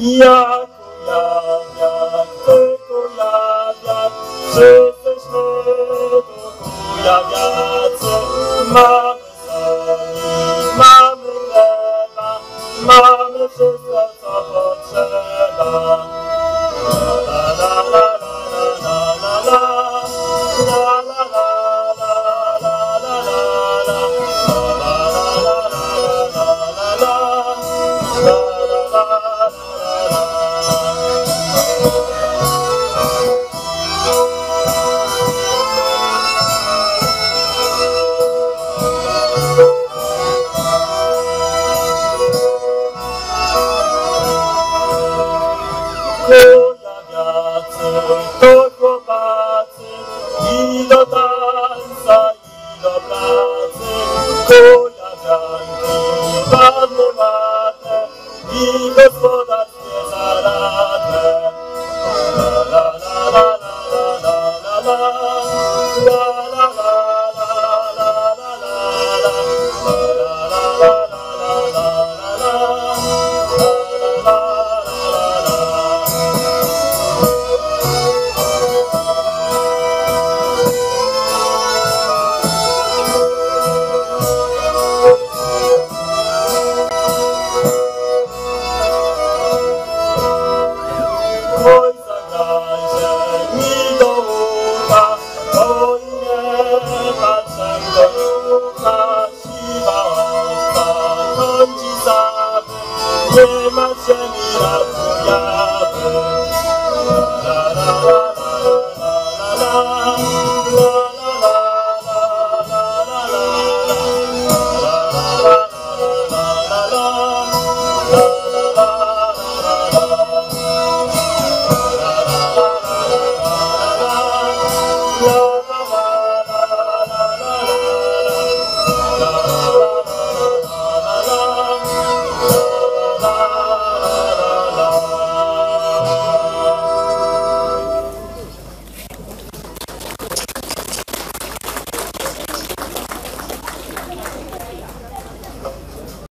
Yakulada, Kulada, Sifis Kulada, Mamma, Mamma, Mamma, Mamma, Lord. Mama, send me